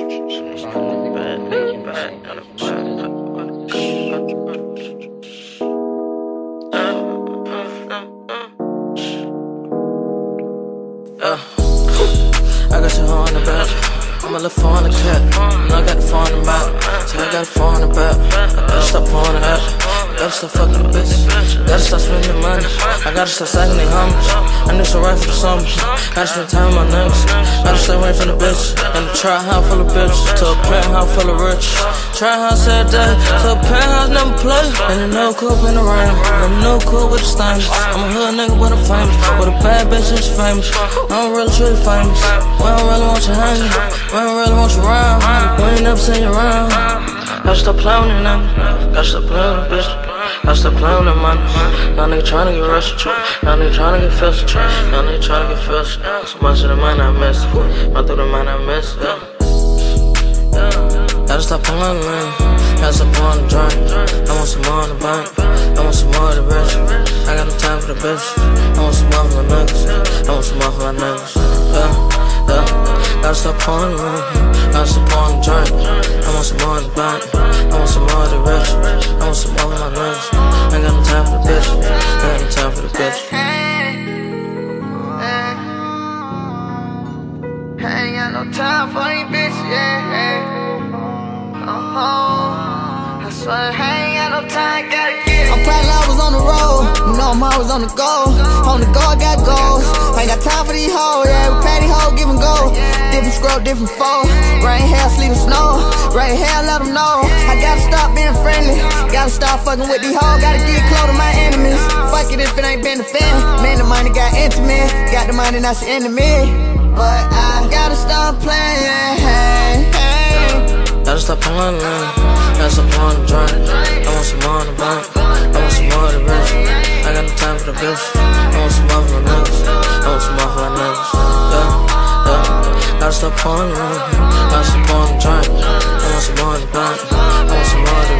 Uh, I got your hoe on the back. I'ma look for on the cat. And I got the phone in the back. So I got the phone in the back. I gotta stop pulling it out. Gotta stop fucking the gotta stop spending money. I gotta stop sagging they homies. I need some right for the. Gotta spend time my niggas. Gotta stay away from the bitch. And the trap house full of bitches. To a penthouse full of rich. Trap house said that. To a penthouse never play. And you know cool in the rain. And you know cool with the stains. I'm a hood nigga with a famous. With a bad bitch she famous. I don't really you famous. We don't really want you hanging. We don't really want you around. We ain't never seen you around. Gotta stop playing with them. Gotta stop playing with bitch. Gotta stop playing with money. Y'all nigga tryna get rushed. Y'all nigga tryna get filthy. Y'all nigga tryna get filthy. So much of the money I miss. My through the money I miss. Yeah. Gotta stop pulling the lane. Gotta stop pulling the drink. I want some more in the bank. I want some more of the rich. I got no time for the bitch. I want some more for my niggas. I want some more for my niggas. Yeah, yeah. Gotta stop pulling the lane. Gotta stop pulling the drink. I want some more in the bank. I want some more of the rich. I want some no time for yeah. Oh, I swear I ain't got no time, gotta get. I'm proud I was on the road, you know I'm always on the go. On the go, I got goals. Ain't got time for these hoes, yeah. We patty hoe, give and go. Different scroll, different foe. Rain, hair, sleet, and snow. Rain, hair, let them know. I gotta stop being friendly. Gotta stop fucking with these hoes. Gotta get close to my enemies. Fuck it if it ain't been the fan. Man, the money got intimate. Got the money, that's the enemy. But I stop playing. Hey, hey. Gotta stop pulling in. Gotta stop pulling the drink. I want some more in the bank. I want some more of the rich. I got no time for the bills. I want some more for my niggas. I want some more for my niggas. Yeah, yeah. Gotta stop pulling in. Gotta stop pulling the drink. I want some more in the bank. I want some more of the